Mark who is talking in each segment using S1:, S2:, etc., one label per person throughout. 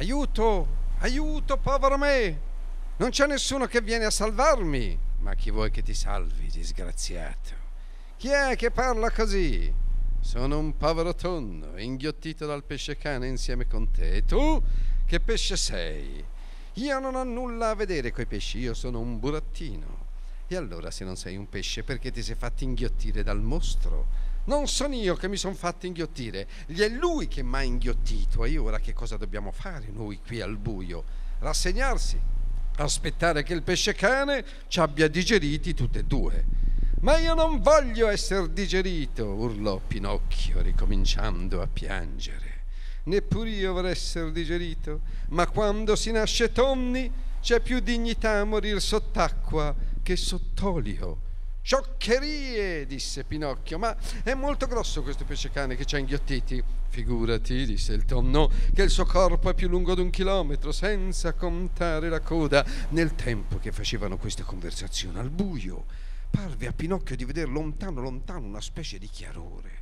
S1: Aiuto, aiuto, povero me! Non c'è nessuno che viene a salvarmi. Ma chi vuoi che ti salvi, disgraziato? Chi è che parla così? Sono un povero tonno, inghiottito dal pesce cane insieme con te. E tu che pesce sei? Io non ho nulla a vedere coi pesci, io sono un burattino. E allora se non sei un pesce perché ti sei fatto inghiottire dal mostro? Non sono io che mi sono fatto inghiottire, gli è lui che mi ha inghiottito. E ora che cosa dobbiamo fare noi qui al buio? Rassegnarsi, aspettare che il pesce cane ci abbia digeriti tutti e due. Ma io non voglio essere digerito, urlò Pinocchio, ricominciando a piangere. Neppure io vorrei essere digerito, ma quando si nasce tonni c'è più dignità a morire sott'acqua che sott'olio. Scioccherie, disse Pinocchio, ma è molto grosso questo pesce cane che ci ha inghiottiti. Figurati, disse il tonno, che il suo corpo è più lungo di un chilometro, senza contare la coda. Nel tempo che facevano queste conversazioni al buio, parve a Pinocchio di vedere lontano, lontano una specie di chiarore.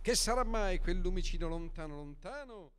S1: Che sarà mai quel lumicino lontano, lontano?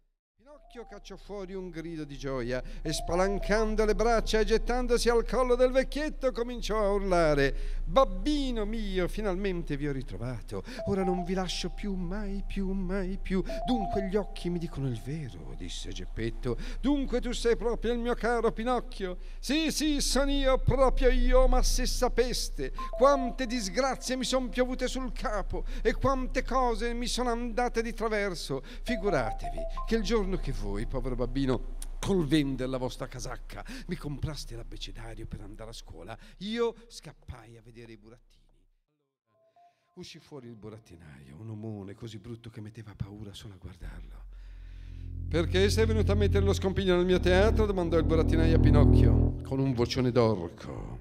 S1: Pinocchio cacciò fuori un grido di gioia e spalancando le braccia e gettandosi al collo del vecchietto cominciò a urlare Babbino mio, finalmente vi ho ritrovato. Ora non vi lascio più, mai più, mai più. Dunque gli occhi mi dicono il vero, disse Geppetto. Dunque tu sei proprio il mio caro Pinocchio? Sì, sì, sono io, proprio io, ma se sapeste quante disgrazie mi sono piovute sul capo e quante cose mi sono andate di traverso, figuratevi che il giorno che voi, povero babbino, col vendere la vostra casacca mi compraste l'abbecedario per andare a scuola, io scappai a vedere i burattini. Uscì fuori il burattinaio, un omone così brutto che metteva paura solo a guardarlo. Perché sei venuto a mettere lo scompigno nel mio teatro? domandò il burattinaio a Pinocchio, con un vocione d'orco.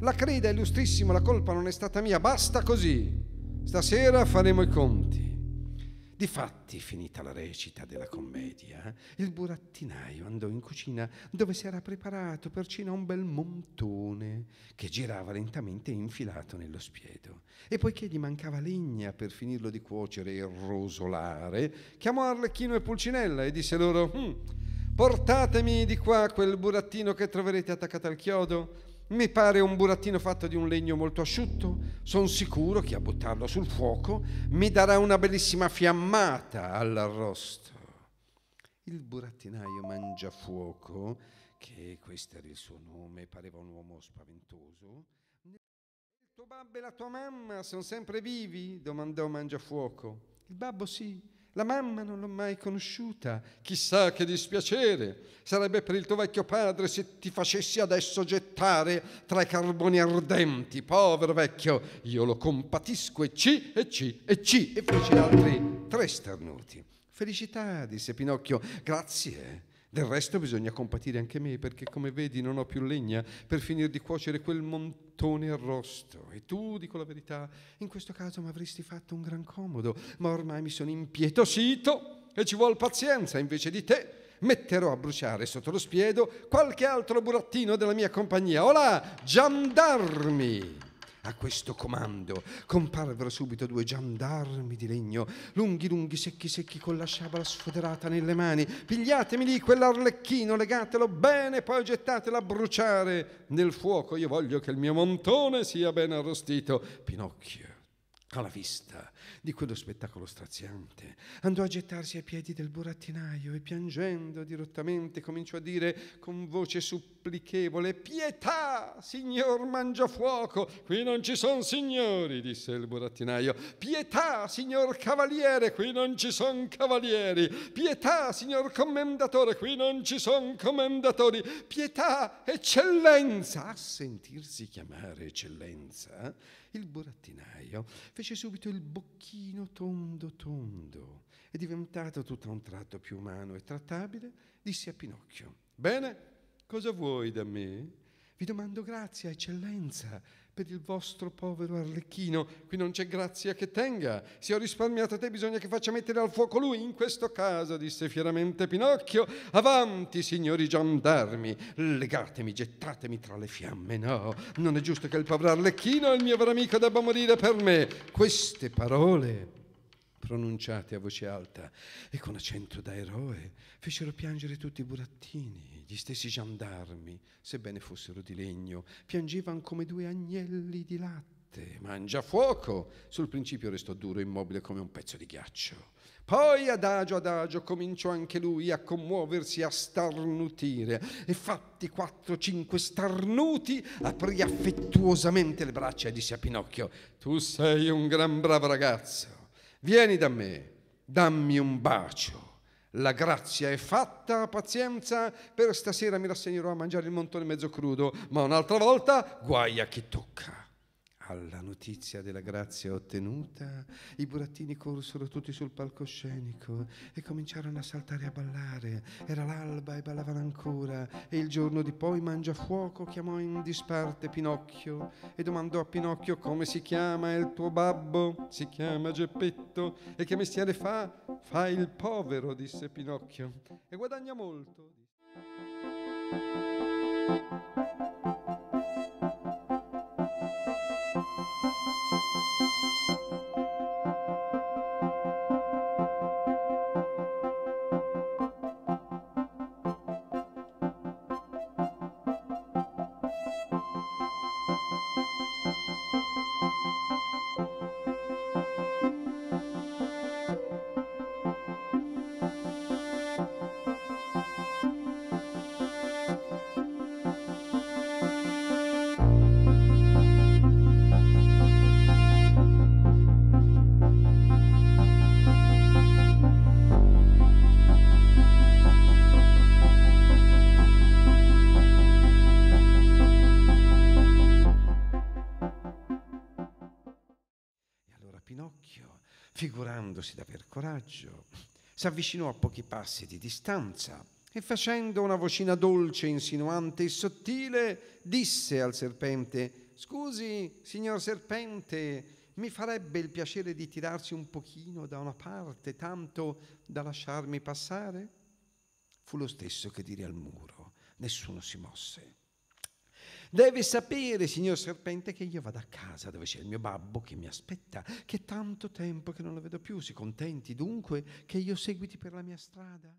S1: La creda, illustrissimo, la colpa non è stata mia, basta così. Stasera faremo i conti. Difatti, finita la recita della commedia, il burattinaio andò in cucina dove si era preparato per cena un bel montone che girava lentamente infilato nello spiedo. E poiché gli mancava legna per finirlo di cuocere e rosolare, chiamò Arlecchino e Pulcinella e disse loro: hm, Portatemi di qua quel burattino che troverete attaccato al chiodo mi pare un burattino fatto di un legno molto asciutto. Sono sicuro che a buttarlo sul fuoco mi darà una bellissima fiammata all'arrosto. Il burattinaio mangia fuoco, che questo era il suo nome, pareva un uomo spaventoso. Il tuo babbo e la tua mamma sono sempre vivi? domandò Mangiafuoco. Il babbo sì, la mamma non l'ho mai conosciuta. Chissà che dispiacere. Sarebbe per il tuo vecchio padre se ti facessi adesso gettare tra i carboni ardenti. Povero vecchio, io lo compatisco e ci, e ci, e ci. E fece altri tre starnuti. Felicità, disse Pinocchio. Grazie. Del resto bisogna compatire anche me, perché come vedi non ho più legna per finire di cuocere quel montone arrosto. E tu, dico la verità, in questo caso mi avresti fatto un gran comodo, ma ormai mi sono impietosito e ci vuol pazienza invece di te. Metterò a bruciare sotto lo spiedo qualche altro burattino della mia compagnia. Olà, giandarmi! A questo comando comparvero subito due giandarmi di legno, lunghi lunghi, secchi secchi, con la sciabola sfoderata nelle mani. Pigliatemi lì quell'arlecchino, legatelo bene, poi gettatelo a bruciare nel fuoco. Io voglio che il mio montone sia ben arrostito. Pinocchio alla vista di quello spettacolo straziante, andò a gettarsi ai piedi del burattinaio e piangendo dirottamente cominciò a dire con voce supplichevole Pietà, signor Mangiafuoco! Qui non ci sono signori, disse il burattinaio. Pietà, signor cavaliere! Qui non ci sono cavalieri! Pietà, signor commendatore! Qui non ci sono commendatori! Pietà, eccellenza! A sentirsi chiamare eccellenza, il burattinaio fece subito il bocchino tondo tondo e diventato tutto a un tratto più umano e trattabile, disse a Pinocchio, Bene, cosa vuoi da me? Vi domando grazia, eccellenza, per il vostro povero arlecchino. Qui non c'è grazia che tenga. Se ho risparmiato a te, bisogna che faccia mettere al fuoco lui. In questo caso, disse fieramente Pinocchio, avanti, signori gendarmi, legatemi, gettatemi tra le fiamme. No, non è giusto che il povero arlecchino, il mio vero amico, debba morire per me. Queste parole pronunciate a voce alta e con accento da eroe, fecero piangere tutti i burattini, gli stessi gendarmi, sebbene fossero di legno, piangevano come due agnelli di latte. Mangia fuoco! Sul principio restò duro, immobile come un pezzo di ghiaccio. Poi adagio adagio cominciò anche lui a commuoversi, a starnutire e fatti quattro cinque starnuti aprì affettuosamente le braccia e disse a Pinocchio tu sei un gran bravo ragazzo vieni da me dammi un bacio la grazia è fatta, pazienza, per stasera mi rassegnerò a mangiare il montone mezzo crudo, ma un'altra volta guai a chi tocca. Alla notizia della grazia ottenuta, i burattini corsero tutti sul palcoscenico e cominciarono a saltare e a ballare. Era l'alba e ballavano ancora e il giorno di poi Mangiafuoco chiamò in disparte Pinocchio e domandò a Pinocchio come si chiama il tuo babbo. Si chiama Geppetto e che mestiere fa? Fa il povero, disse Pinocchio, e guadagna molto. Figurandosi d'aver coraggio, si avvicinò a pochi passi di distanza e facendo una vocina dolce, insinuante e sottile, disse al serpente, scusi, signor serpente, mi farebbe il piacere di tirarsi un pochino da una parte, tanto da lasciarmi passare? Fu lo stesso che dire al muro, nessuno si mosse. Deve sapere, signor serpente, che io vado a casa dove c'è il mio babbo che mi aspetta, che è tanto tempo che non lo vedo più. Si contenti dunque che io seguiti per la mia strada?